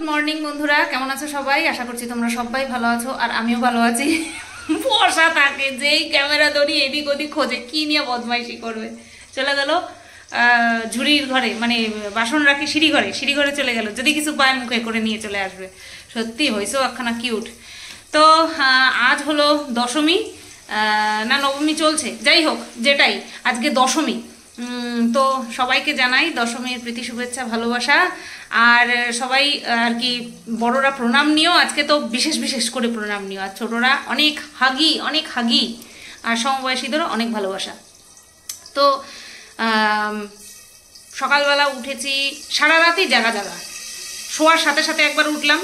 Good morning বন্ধুরা, কেমন আছো সবাই? আশা করছি তোমরা সবাই ভালো আছো আর আমিও ভালো আছি। বসা থাকে, যেই ক্যামেরা ধরি এদিক ওদিক খোঁজে, কি নিয়ে বদমাইশি করবে? চলে গেল ঝুড়ির ঘরে মানে বাসন রাখি সিঁড়ি ঘরে সিঁড়ি ঘরে চলে গেল। যদি কিছু পায় মুখে করে নিয়ে চলে আসবে। সত্যি হয়েছে একখানা কিউট। তো আজ হলো দশমী না নবমী চলছে। যাই হোক, যেটাই, আজকে দশমী। তো সবাইকে জানাই দশমীর প্রীতি শুভেচ্ছা, ভালোবাসা। আর সবাই, আর কি, বড়রা প্রণাম নিও। আজকে তো বিশেষ বিশেষ করে প্রণাম নিও। আর ছোটরা অনেক হাগি অনেক হাগি। আর সমবয়সীদেরও অনেক ভালোবাসা। তো সকালবেলা উঠেছি, সারা রাতই জাগা জাগা। শোয়ার সাথে সাথে একবার উঠলাম।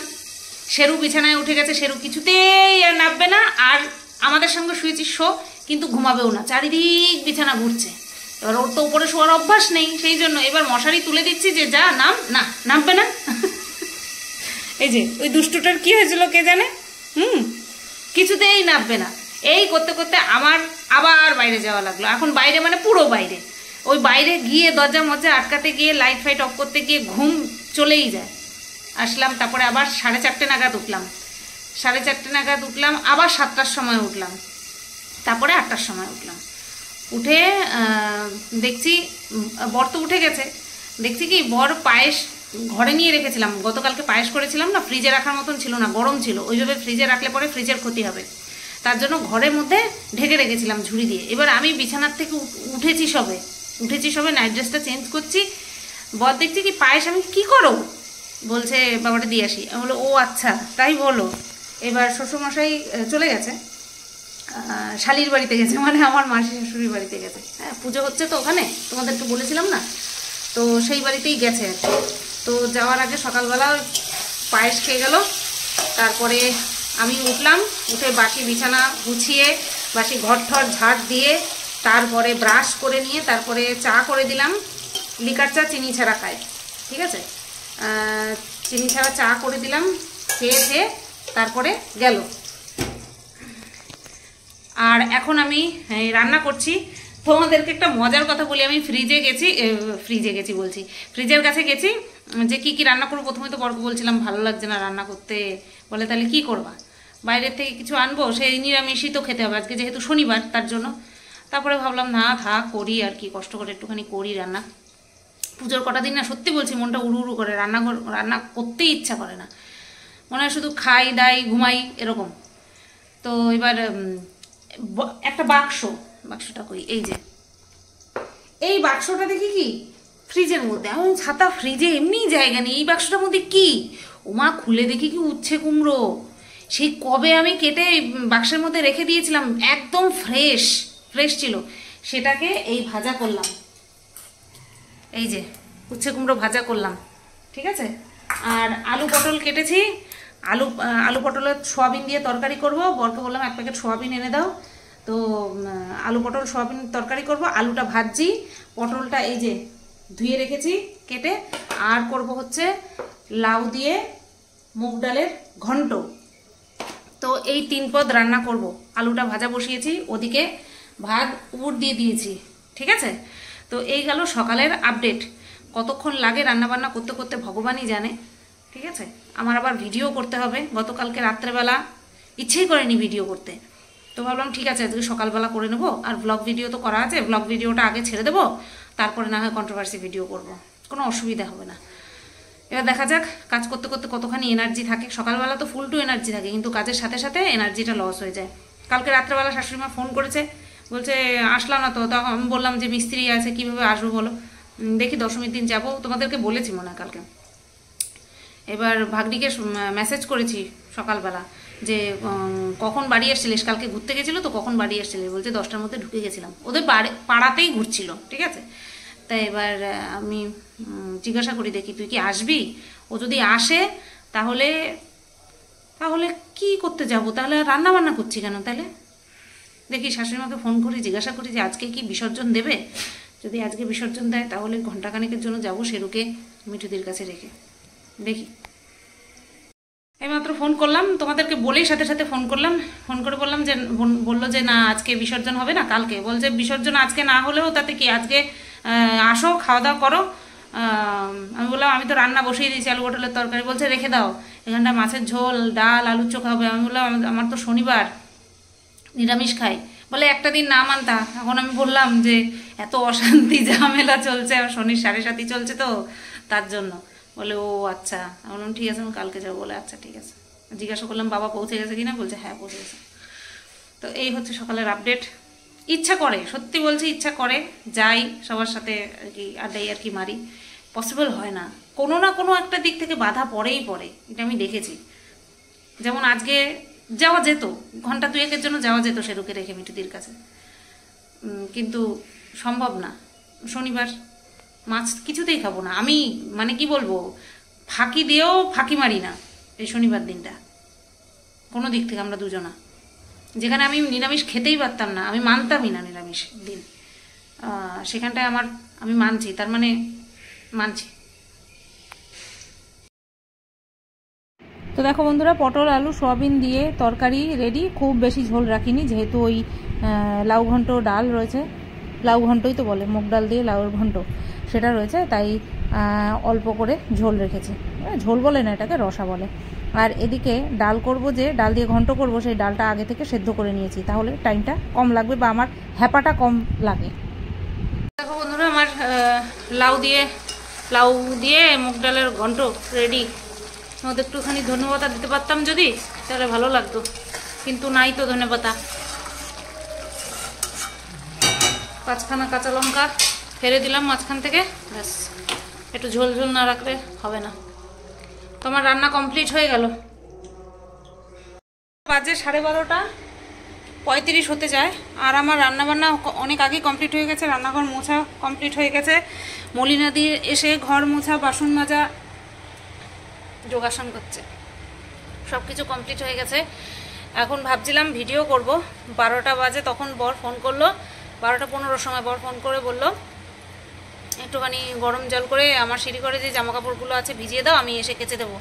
শেরু বিছানায় উঠে গেছে। শেরু কিছুতেই আর নামবে না। আর আমাদের সঙ্গে শুয়েছি শো, কিন্তু ঘুমাবেও না। চারিদিক বিছানা ঘুরছে। এবার ওর তো উপরে শোয়ার অভ্যাস নেই, সেই জন্য এবার মশারি তুলে দিচ্ছি যে যা নাম, না, নামবে না। এই যে, ওই দুষ্টুটার কি হয়েছিল কে জানে? হুম, কিছুতেই নামবে না। এই করতে করতে আমার আবার বাইরে যাওয়া লাগল। এখন বাইরে মানে পুরো বাইরে। ওই বাইরে গিয়ে দরজা মজা আটকাতে গিয়ে লাইট ফাইট অফ করতে গিয়ে ঘুম চলেই যায়। আসলাম, তারপরে আবার সাড়ে চারটে নাগাদ উঠলাম। সাড়ে চারটে নাগাদ উঠলাম, আবার সাতটার সময় উঠলাম। তারপরে আটটার সময় উঠলাম। উঠে দেখছি বর তো উঠে গেছে। দেখছি কি, বর পায়েস ঘরে নিয়ে রেখেছিলাম। গতকালকে পায়েস করেছিলাম না, ফ্রিজে রাখার মতন ছিল না, গরম ছিল। ওইভাবে ফ্রিজে রাখলে পরে ফ্রিজের ক্ষতি হবে। তার জন্য ঘরের মধ্যে ঢেকে রেখেছিলাম ঝুড়ি দিয়ে। এবার আমি বিছানার থেকে উঠেছি সবে। উঠেছি সবে নাইট ড্রেসটা চেঞ্জ করছি। বর দেখছি কি, পায়েস আমি কি করো? বলছে বাবাটা দিয়ে আসি। আমি বলো ও আচ্ছা তাই বলো। এবার শ্বশুরমশাই চলে গেছে। শালির বাড়িতে গেছে মানে আমার মাসি শাশুড়ির বাড়িতে গেছে। হ্যাঁ পুজো হচ্ছে তো ওখানে, তোমাদের তোমাদেরকে বলেছিলাম না? তো সেই বাড়িতেই গেছে আর তো যাওয়ার আগে সকালবেলা পায়েস খেয়ে গেল, তারপরে আমি উঠলাম, উঠে বাসি বিছানা গুছিয়ে, বাসি ঘর ঠর ঝাড় দিয়ে, তারপরে ব্রাশ করে নিয়ে, তারপরে চা করে দিলাম। লিকার চা চিনি ছাড়া খায় ঠিক আছে? চিনি ছাড়া চা করে দিলাম, খেয়ে খেয়ে তারপরে গেল। আর এখন আমি রান্না করছি। তোমাদেরকে একটা মজার কথা বলি, আমি ফ্রিজে গেছি ফ্রিজে গেছি বলছি। ফ্রিজের কাছে গেছি, যে কি কি রান্না করব, প্রথমে তো বরকে বলছিলাম, ভালো লাগছে না রান্না করতে। বলে, তাহলে কি করবা? বাইরের থেকে কিছু আনব, সেই নিরামিষই তো খেতে হবে। আজকে যেহেতু শনিবার, তার জন্য। তারপরে ভাবলাম, না, থাক, করি আর কি, কষ্ট করে একটুখানি করি রান্না। পুজোর কটা দিন না, সত্যি বলছি, মনটা উড়ু উড়ু করে রান্না রান্না করতেই ইচ্ছা করে না। মনে হয় শুধু খাই, দাই, ঘুমাই, এরকম। তো এবার একটা বাক্স। বাক্সটা কই? এই যে। এই বাক্সটা দেখি কি? ফ্রিজের মধ্যে। এমন ছাতা ফ্রিজে এমনি জায়গা নেই। এই বাক্সটার মধ্যে কি? ওমা, খুলে দেখি কি উচ্ছে কুমড়ো। সেই কবে আমি কেটে বাক্সের মধ্যে রেখে দিয়েছিলাম? একদম ফ্রেশ। ফ্রেশ ছিল। সেটাকে এই ভাজা করলাম। এই যে, উচ্ছে কুমড়ো ভাজা করলাম। ঠিক আছে? আর আলু পটল কেটেছি। আলু আলু পটলের সোয়াবিন দিয়ে তরকারি করব। বরকে বললাম, এক প্যাকেট সোয়াবিন এনে দাও। তো আলু পটল সোয়াবিন তরকারি করব। আলুটা ভাজছি। পটলটা এই যে ধুয়ে রেখেছি কেটে। আর করব হচ্ছে লাউ দিয়ে মুগ ডালের ঘন্ট। তো, এই তিন পদ রান্না করব। আলুটা ভাজা বসিয়েছি। ওদিকে ভাত উপর দিয়ে দিয়েছি। ঠিক আছে? তো, এই গেল সকালের আপডেট। কতক্ষণ লাগে রান্না বান্না করতে করতে ভগবানই জানে। ঠিক আছে? আমার আবার ভিডিও করতে হবে। গতকালকে রাত্রেবেলা ইচ্ছেই করেনি ভিডিও করতে। তো ভাবলাম, ঠিক আছে, আজকে সকালবেলা করে নেব। আর ব্লগ ভিডিও তো করা আছে। ব্লগ ভিডিওটা আগে ছেড়ে দেবো। তারপরে না হয় কন্ট্রোভার্সি ভিডিও করব। কোনো অসুবিধা হবে না। এবার দেখা যাক, কাজ করতে করতে কতখানি এনার্জি থাকে। সকালবেলা তো ফুল টু এনার্জি থাকে, কিন্তু কাজের সাথে সাথে এনার্জিটা লস হয়ে যায়। কালকে রাত্রেবেলা শাশুড়ি মা ফোন করেছে, বলছে আসলাম না তো? তখন আমি বললাম যে, মিস্ত্রি আছে, কীভাবে আসব বলো? দেখি দশমীর দিন যাব। তোমাদেরকে বলেছি মনে কালকে। এবার ভাগ্নিকে মেসেজ করেছি সকালবেলা যে কখন বাড়ি এসেছিলিস কালকে ঘুরতে গেছিল তো কখন বাড়ি এসেছিলিস বলছে দশটার মধ্যে ঢুকে গেছিলাম। ওদের বাড়ি পাড়াতেই ঘুরছিল, ঠিক আছে? তাই এবার আমি জিজ্ঞাসা করি, দেখি, তুই কি আসবি? ও যদি আসে, তাহলে তাহলে কি করতে যাব? তাহলে রান্না বান্না করছি কেন তাহলে? দেখি শাশুড়িমাকে ফোন করি, জিজ্ঞাসা করি যে, আজকে কি বিসর্জন দেবে? যদি আজকে বিসর্জন দেয়, তাহলে ঘন্টাখানেকের জন্য যাব, সেরুকে মিঠুদের কাছে রেখে। দেখি। এইমাত্র ফোন করলাম, তোমাদেরকে বলেই সাথে সাথে ফোন করলাম। ফোন করে বললাম যে বলল যে, না, আজকে বিসর্জন হবে না, কালকে। বলছে, বিসর্জন আজকে না হলেও তাতে কি, আজকে আসো খাওয়া দাওয়া করো আমি বললাম, আমি তো রান্না বসিয়ে দিয়েছি, আলু পটলের তরকারি। বলছে, রেখে দাও, এখানটা মাছের ঝোল, ডাল, আলুর চোখা হবে। আমি বললাম, আমার তো শনিবার, নিরামিষ খাই। বলে, একটা দিন না মানতা। এখন আমি বললাম যে, এত অশান্তি, ঝামেলা চলছে আর শনির সাড়ে সাতই চলছে তো, তার জন্য। বলে, ও আচ্ছা। আমি বললাম, ঠিক আছে, আমি কালকে যাব। বলে আচ্ছা ঠিক আছে। জিজ্ঞাসা করলাম, বাবা পৌঁছে গেছে কিনা? বলছে হ্যাঁ পৌঁছে গেছে। তো এই হচ্ছে সকালের আপডেট ইচ্ছা করে, সত্যি বলছি, ইচ্ছা করে, যাই, সবার সাথে আর কি আড্ডাই আর কি মারি। পসিবল হয় না। কোনো না কোনো একটা দিক থেকে বাধা পড়েই পড়ে, এটা আমি দেখেছি। যেমন আজকে যাওয়া যেত, ঘণ্টা দুয়েকের জন্য যাওয়া যেত সেরুকে রেখে মিঠুদির কাছে। কিন্তু সম্ভব না। শনিবার মাছ কিছুতেই খাব না। আমি মানে কি বলব, ফাঁকি দিয়েও ফাঁকি মারি না এই শনিবার দিনটা। কোনো দিক থেকে আমরা দুজনা। যেখানে আমি নিরামিষ খেতেই পারতাম না, আমি মানতামই না নিরামিষ দিন। সেখানটায় আমার, আমি মানছি, তার মানে মানছি। তো দেখো বন্ধুরা, পটল, আলু, সয়াবিন দিয়ে তরকারি রেডি খুব বেশি ঝোল রাখিনি, যেহেতু ওই লাউ ঘন্ট, ডাল রয়েছে। লাউ ঘন্টই তো বলে, মুগ ডাল দিয়ে লাউর ঘন্ট। সেটা রয়েছে, তাই অল্প করে ঝোল রেখেছি। ঝোল বলে না, এটাকে রসা বলে। আর এদিকে ডাল করব যে, ডাল দিয়ে ঘন্ট করব, সেই ডালটা আগে থেকে সেদ্ধ করে নিয়েছি। তাহলে টাইমটা কম লাগবে বা আমার হ্যাপাটা কম লাগে। দেখো বন্ধুরা, আমার লাউ দিয়ে লাউ দিয়ে মুগ ডালের ঘন্ট রেডি আমাদের একটুখানি ধন্যবাদ দিতে পারতাম যদি, তাহলে ভালো লাগতো। কিন্তু নাই তো ধন্যবাদ পাঁচখানা কাঁচা লঙ্কা। ফেলে দিলাম মাঝখান থেকে। ব্যাস, একটু ঝোল ঝোল না রাখলে হবে না। তোমার রান্না কমপ্লিট হয়ে গেল। বাজে সাড়ে বারোটা, পঁয়ত্রিশ হতে যায়। আর আমার রান্নাবান্না অনেক আগে কমপ্লিট হয়ে গেছে, রান্নাঘর মোছা কমপ্লিট হয়ে গেছে। মলিনাদির এসে ঘর মোছা, বাসন মাজা, যোগাসন করছে। সব কিছু কমপ্লিট হয়ে গেছে। এখন ভাবছিলাম ভিডিও করব। বারোটা বাজে, তখন বর ফোন করল। বারোটা পনেরোর সময় বর ফোন করে বলল একটুখানি গরম জল করে আমার সিঁড়ি করে যে জামা কাপড়গুলো আছে ভিজিয়ে দাও, আমি এসে কেচে দেবো।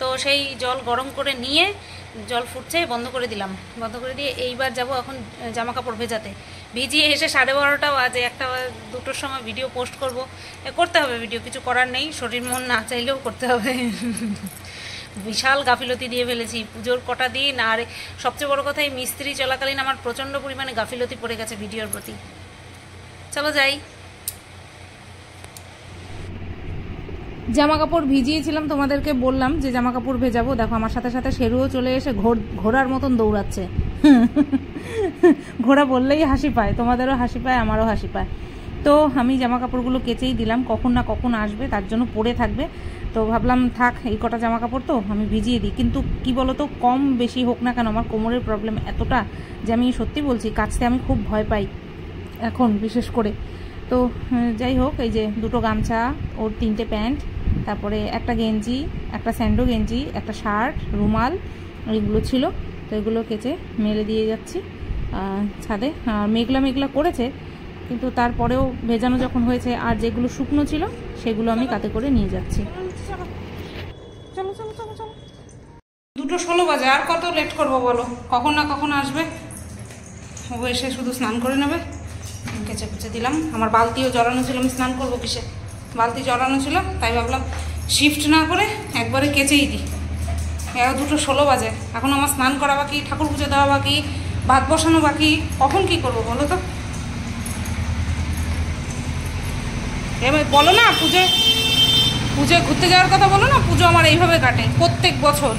তো সেই জল গরম করে নিয়ে জল ফুটছে, বন্ধ করে দিলাম। বন্ধ করে দিয়ে এইবার যাব এখন জামা কাপড় ভেজাতে। ভিজিয়ে এসে সাড়ে বারোটা বাজে, একটা দুটোর সময় ভিডিও পোস্ট করব। করতে হবে ভিডিও কিছু করার নেই, শরীর মন না চাইলেও করতে হবে। বিশাল গাফিলতি দিয়ে ফেলেছি, পুজোর কটা দিন, আর সবচেয়ে বড় কথা, এই মিস্ত্রি চলাকালীন আমার প্রচণ্ড পরিমাণে গাফিলতি পড়ে গেছে ভিডিওর প্রতি। চলো যাই। জামা কাপড় ভিজিয়েছিলাম, তোমাদেরকে বললাম যে জামা কাপড় ভেজাবো। দেখো, আমার সাথে সাথে শেরুও চলে এসে ঘোড়ার মতন দৌড়াচ্ছে। ঘোড়া বললেই হাসি পায়, তোমাদেরও হাসি পায়, আমারও হাসি পায়। তো আমি জামা কাপড়গুলো কেচেই দিলাম, কখন না কখন আসবে, তার জন্য পরে থাকবে। তো ভাবলাম, থাক, এই কটা জামা কাপড় তো আমি ভিজিয়ে দিই। কিন্তু কি বলতো, কম বেশি হোক না কেন, আমার কোমরের প্রবলেম এতটা যে আমি সত্যি বলছি, কাচতে আমি খুব ভয় পাই। এখন, বিশেষ করে। তো যাই হোক, এই যে দুটো গামছা, ওর তিনটে প্যান্ট, তারপরে একটা গেঞ্জি, একটা স্যান্ডো গেঞ্জি, একটা শার্ট, রুমাল এইগুলো ছিল। তো এগুলো কেচে মেলে দিয়ে যাচ্ছি ছাদে। মেঘলা মেঘলা করেছে, কিন্তু তারপরেও ভেজানো যখন হয়েছে, আর যেগুলো শুকনো ছিল, সেগুলো আমি কাতে করে নিয়ে যাচ্ছি। দুটো ষোলো বাজে, আর কত লেট করব বলো? কখন না কখন আসবে? ও এসে শুধু স্নান করে নেবে? কেচে কুচে দিলাম। আমার বালতিও জড়ানো ছিল, আমি স্নান করব কিসে? বালতি জড়ানো ছিল, তাই ভাবলাম শিফট না করে একবারে কেচেই দিই। দুটো ষোলো বাজে। এখন আমার স্নান করা বাকি, ঠাকুর পুজো দেওয়া বাকি, ভাত বসানো বাকি। কখন কি করব বলো তো? এবার বলো না, পুজো পুজো ঘুরতে যাওয়ার কথা বলো না, পুজো আমার এইভাবে কাটে প্রত্যেক বছর।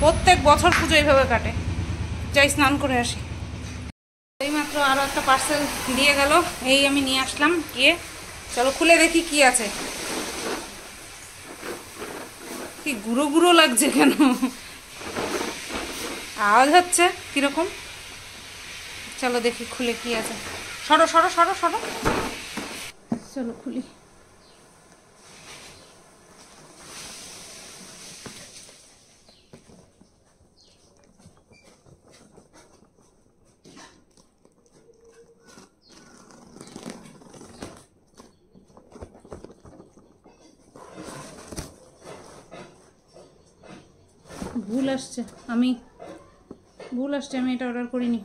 প্রত্যেক বছর পুজো এইভাবে কাটে। যাই, স্নান করে আসি। এইমাত্র আরও একটা পার্সেল দিয়ে গেল। এই আমি নিয়ে আসলাম, গিয়ে চলো খুলে দেখি কি আছে। কি গুঁড়ো গুঁড়ো লাগছে কেন? আওয়াজ হচ্ছে কীরকম? চলো দেখি খুলে কি আছে। সরো সরো সরো সরো। চলো খুলি। ভুল আসছে, আমি ভুল আসছে, আমি এটা অর্ডার করিনি।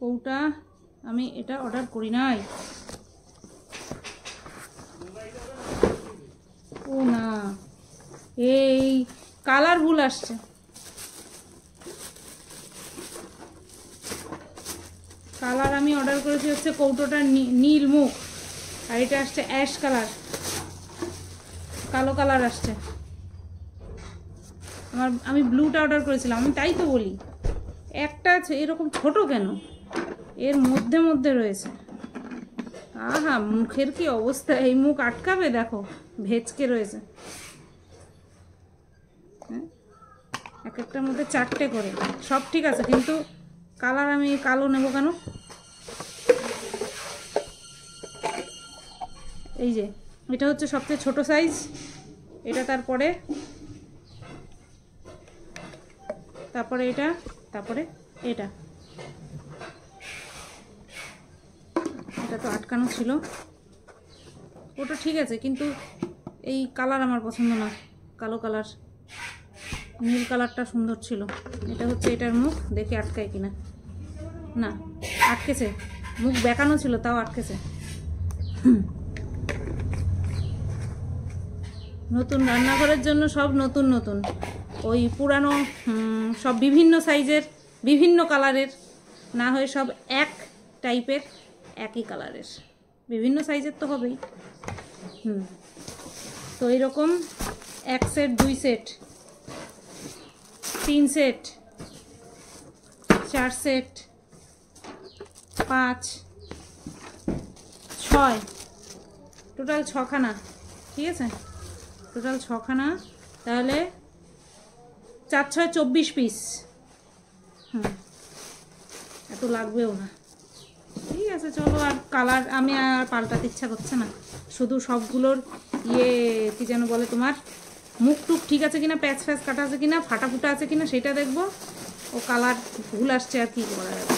কৌটা, আমি এটা অর্ডার করি নাই। ও না, এই কালার ভুল আসছে। কালার আমি অর্ডার করেছি হচ্ছে কৌটোটা নীল মুখ, আর এটা আসছে অ্যাশ কালার। কালো কালার আসছে। আমার, আমি ব্লুটা অর্ডার করেছিলাম, আমি তাই তো বলি। একটা আছে, এরকম ছোট কেন? এর মধ্যে মধ্যে রয়েছে। আহা, মুখের কি অবস্থা? এই মুখ আটকাবে, দেখো ভেজকে রয়েছে। হ্যাঁ? এক একটার মধ্যে চারটে করে। সব ঠিক আছে, কিন্তু কালার আমি কালো নেব কেন? এই যে এটা হচ্ছে সবচেয়ে ছোট সাইজ এটা তারপরে তারপরে এটা তারপরে এটা। এটা তো আটকানো ছিল। ওটা ঠিক আছে, কিন্তু এই কালার আমার পছন্দ না। কালো কালার নীল কালারটা সুন্দর ছিল। এটা হচ্ছে এটার মুখ, দেখে আটকায় কিনা। না, আটকেছে। মুখ বেঁকানো ছিল, তাও আটকেছে। হুম। নতুন রান্নাঘরের জন্য সব নতুন নতুন। ওই পুরানো সব বিভিন্ন সাইজের, বিভিন্ন কালারের, না হয়ে সব এক টাইপের, একই কালারের। বিভিন্ন সাইজের তো হবেই। হুম। তো এইরকম এক সেট, দুই সেট, তিন সেট, চার সেট, পাঁচ, ছয়, টোটাল ছখানা, ঠিক আছে? টোটাল ছখানা। তাহলে চার ছয় চব্বিশ পিস হুম। এত লাগবেও না। ঠিক আছে, চলো আর কালার আমি আর পাল্টাতে ইচ্ছা করছে না। শুধু সবগুলোর ইয়ে কী যেন বলে তোমার, মুখ টুক ঠিক আছে কিনা, প্যাচ ফ্যাচ কাটা আছে কিনা ফাটা ফুটা আছে কিনা, সেটা দেখব। ও কালার ভুল আসছে আর কি করা যাবে।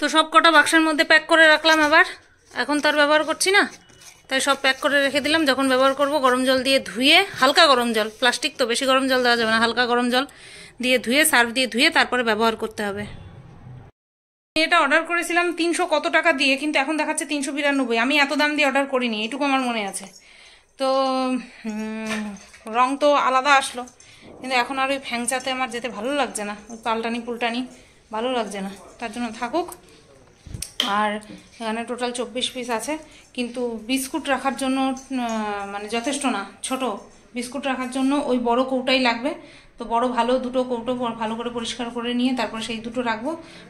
তো সব কটা বাক্সের মধ্যে প্যাক করে রাখলাম আবার এখন তো আর ব্যবহার করছি না। তাই সব প্যাক করে রেখে দিলাম। যখন ব্যবহার করব, গরম জল দিয়ে ধুয়ে, হালকা গরম জল, প্লাস্টিক তো বেশি গরম জল দেওয়া যাবে না, হালকা গরম জল দিয়ে ধুয়ে, সার্ফ দিয়ে ধুয়ে তারপরে ব্যবহার করতে হবে। আমি এটা অর্ডার করেছিলাম তিনশো কত টাকা দিয়ে, কিন্তু এখন দেখাচ্ছে তিনশো বিরানব্বই। আমি এত দাম দিয়ে অর্ডার করিনি, এটুকু আমার মনে আছে। তো রং তো আলাদা আসলো, কিন্তু এখন আর ওই ফ্যাংচাতে আমার যেতে ভালো লাগছে না, ওই পাল্টানি পুলটানি ভালো লাগছে না। তার জন্য থাকুক। আর এখানে টোটাল চব্বিশ পিস আছে। কিন্তু বিস্কুট রাখার জন্য মানে যথেষ্ট না, ছোট। বিস্কুট রাখার জন্য ওই বড় কৌটাই লাগবে। তো বড় ভালো দুটো কৌটো ভালো করে পরিষ্কার করে নিয়ে তারপর সেই দুটো রাখব।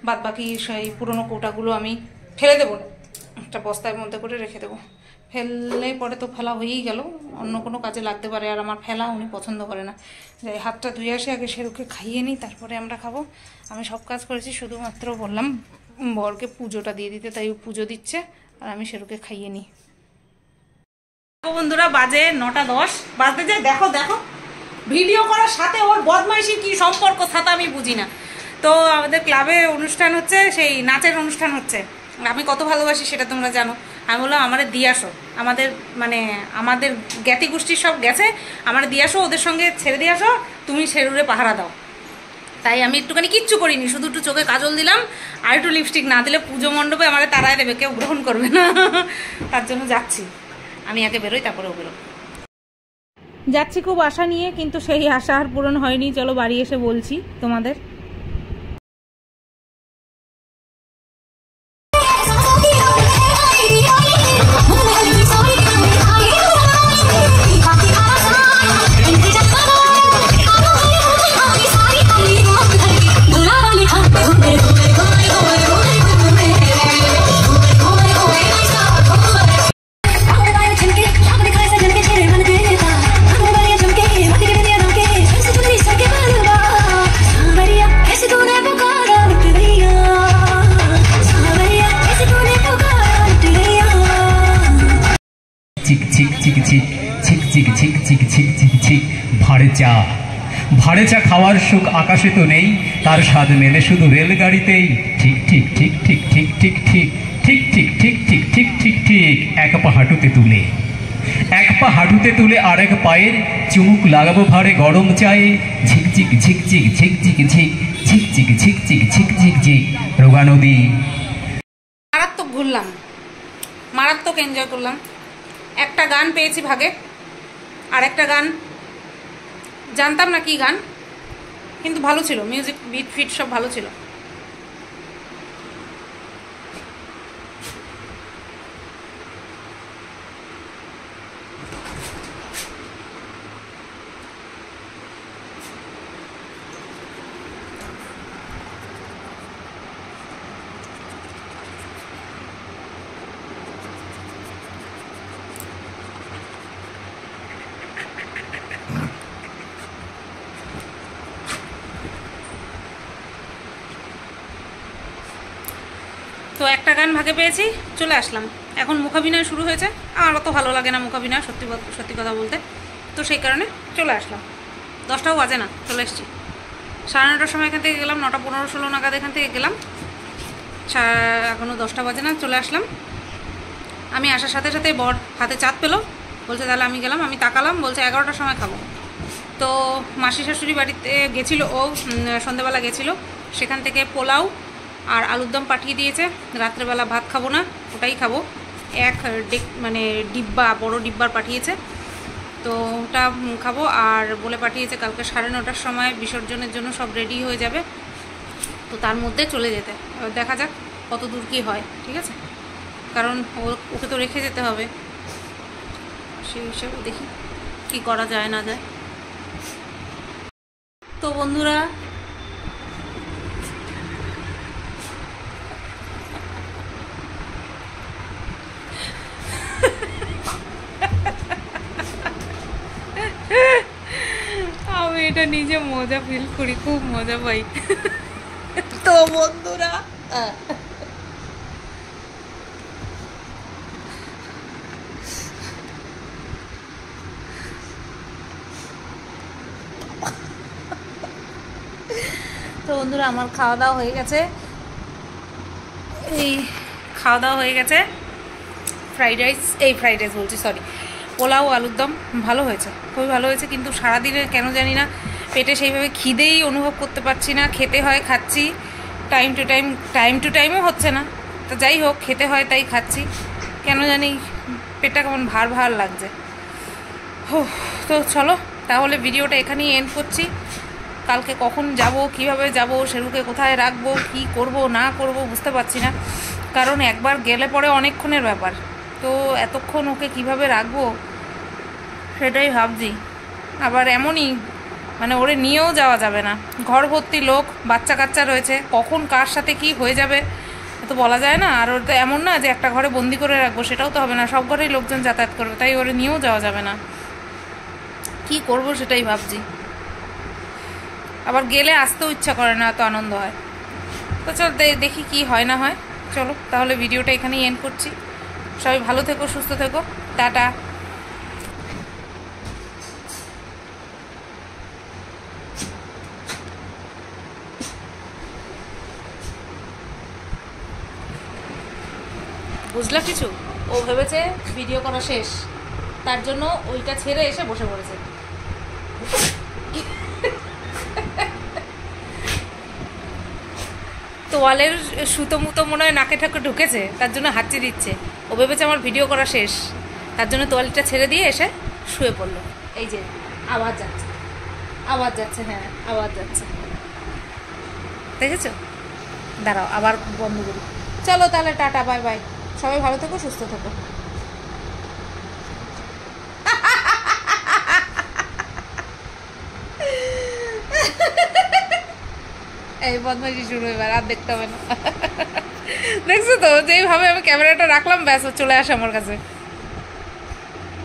বাদ বাকি সেই পুরোনো কৌটাগুলো আমি ফেলে দেবো। একটা বস্তার মধ্যে করে রেখে দেবো। ফেললে পরে তো ফেলা হয়েই গেল। অন্য কোনো কাজে লাগতে পারে, আর আমার ফেলা উনি পছন্দ করে না। যাই, হাতটা ধুয়ে আসি, আগে সেরুকে খাইয়ে নিই, তারপরে আমরা খাব। আমি সব কাজ করেছি, শুধুমাত্র বললাম বরকে পুজোটা দিয়ে দিতে, তাই পুজো দিচ্ছে, আর আমি সেরুকে খাইয়ে নিই। বন্ধুরা, বাজে নটা দশ। বাজতে যায়, দেখো দেখো। ভিডিও করার সাথে ওর বদমাইশি কি সম্পর্ক সাথে আমি বুঝি না। তো আমাদের ক্লাবে অনুষ্ঠান হচ্ছে, সেই নাচের অনুষ্ঠান হচ্ছে। আমি কত ভালোবাসি সেটা তোমরা জানো। আমি বললাম আমাদের দিয়ে আসো। আমাদের মানে আমাদের জ্ঞাতি গোষ্ঠীর সব গেছে। আমার দিয়ে আসো, ওদের সঙ্গে ছেড়ে দিয়ে আসো। তুমি সেরুরে পাহারা দাও। তাই আমি একটুখানি কিচ্ছু করিনি, শুধু একটু চোখে কাজল দিলাম, আর একটু লিপস্টিক না দিলে পুজো মণ্ডপে আমার তারায় দেবে, কেউ গ্রহণ করবে না। তার জন্য যাচ্ছি। আমি আগে বেরোই তারপরে ও বেরোবো। যাচ্ছি খুব আশা নিয়ে, কিন্তু সেই আশা আর পূরণ হয়নি। চলো বাড়ি এসে বলছি তোমাদের। চিক চিক চিক ছিক চিক ছিক চিক ছিক চিক ছিক ভাড়ে চা ভাড়ে চা খাওয়ার সুখ আকাশে তো নেই তার স্বাদ মেলে শুধু রেলগাড়িতেই ঠিক ঠিক ঠিক ঠিক ঠিক ঠিক ঠিক ঠিক ঠিক ঠিক ঠিক ঠিক ঠিক ঠিক এক পা হাঁটুতে তুলে এক পা হাঁটুতে তুলে আরেক পায়ের চুমুক লাগাবো ভাড়ে গরম চায়ে ঝিকঝিক ঝিকঝিক ঝিকঝিক ঝিক ঝিক ঝিকঝিক ঝিকঝিক ঝিকঝিক ঝিক রোগা নদী মারাত্মক ঘুরলাম মারাত্মক এনজয় করলাম একটা গান পেয়েছি ভাগে। আর একটা গান, জানতাম না কি গান, কিন্তু ভালো ছিল মিউজিক বিট ফিট সব ভালো ছিল। তো একটা গান ভাগে পেয়েছি, চলে আসলাম। এখন মুখাভিনয় শুরু হয়েছে। আমার অত ভালো লাগে না মুখাভিনয়, সত্যি সত্যি কথা বলতে। তো সেই কারণে চলে আসলাম। দশটাও বাজে না, চলে এসছি। সাড়ে নটার সময় এখান থেকে গেলাম, নটা পনেরো ষোলো নাগাদ এখান থেকে গেলাম। এখনও দশটা বাজে না, চলে আসলাম। আমি আসার সাথে সাথে বর হাতে চাঁদ পেল। বলছে, তাহলে আমি গেলাম, আমি তাকালাম। বলছে, এগারোটার সময় খাব। তো মাসি শাশুড়ি বাড়িতে গেছিল ও সন্ধেবেলা গেছিল। সেখান থেকে পোলাও আর আলুর দম পাঠিয়ে দিয়েছে। রাত্রেবেলা ভাত খাব না, ওটাই খাব। এক মানে ডিব্বা, বড় ডিব্বার পাঠিয়েছে। তো ওটা খাব আর বলে পাঠিয়েছে কালকে সাড়ে নটার সময় বিসর্জনের জন্য সব রেডি হয়ে যাবে। তো তার মধ্যে চলে যেতে। দেখা যাক কত দূর কী হয়, ঠিক আছে? কারণ ওকে তো রেখে যেতে হবে। সেই হিসেবে দেখি কি করা যায়, না যায়। তো বন্ধুরা এটা নিজে মজা ফিল করি, খুব মজা পাই। তো বন্ধুরা তো বন্ধুরা, আমার খাওয়া দাওয়া হয়ে গেছে। এই খাওয়া দাওয়া হয়ে গেছে। ফ্রাইড রাইস, এই ফ্রাইড রাইস বলছি সরি পোলাও, আলুর দম, ভালো হয়েছে। খুবই ভালো হয়েছে, কিন্তু সারাদিনে কেন জানি না পেটে সেইভাবে খিদেই অনুভব করতে পারছি না খেতে হয় খাচ্ছি। Time to time time to টাইমও হচ্ছে না। তো যাই হোক খেতে হয় তাই খাচ্ছি। কেন জানি পেটটা কেমন ভার ভার লাগছে। হো, তো চলো তাহলে ভিডিওটা এখানেই এন্ড করছি। কালকে কখন যাব কীভাবে যাব সেরুকে কোথায় রাখব কি করব না করব বুঝতে পারছি না। কারণ একবার গেলে পরে অনেকক্ষণের ব্যাপার। তো এতক্ষণ ওকে কীভাবে রাখব সেটাই ভাবছি। আবার এমনই মানে ওরে নিয়েও যাওয়া যাবে না। ঘর ভর্তি লোক, বাচ্চা কাচ্চা রয়েছে, কখন কার সাথে কি হয়ে যাবে তো বলা যায় না। আর ওর তো এমন না যে একটা ঘরে বন্দি করে রাখব, সেটাও তো হবে না। সব ঘরেই লোকজন যাতায়াত করবে, তাই ওরে নিয়েও যাওয়া যাবে না। কি করব সেটাই ভাবছি। আবার গেলে আসতেও ইচ্ছা করে না, এত আনন্দ হয়। তো চল দেখি কি হয় না হয়। চলো, তাহলে ভিডিওটা এখানেই এন্ড করছি। সবাই ভালো থেকো, সুস্থ থেকো। টাটা। বুঝলা কিছু? ও ভেবেছে ভিডিও করা শেষ। তার জন্য ওইটা ছেড়ে এসে বসে পড়েছে। তোয়ালের সুতো মুতো মনে হয় নাকে ঠাকে ঢুকেছে, তার জন্য হাঁচি দিচ্ছে। ও ভেবেছে আমার ভিডিও করা শেষ। তার জন্য তোয়ালটা ছেড়ে দিয়ে এসে শুয়ে পড়ল। এই যে, আওয়াজ যাচ্ছে। আওয়াজ যাচ্ছে হ্যাঁ আওয়াজ যাচ্ছে। দেখেছ? দাঁড়াও, আবার বন্ধ করি। চলো তাহলে টাটা, বাই বাই। সবাই ভালো থেকো, সুস্থ থেকো। এই বদমাইশি শুরু এবার, আর দেখতে হবে না। দেখছ তো, যেইভাবে আমি ক্যামেরাটা রাখলাম, ব্যাস, চলে আসে আমার কাছে।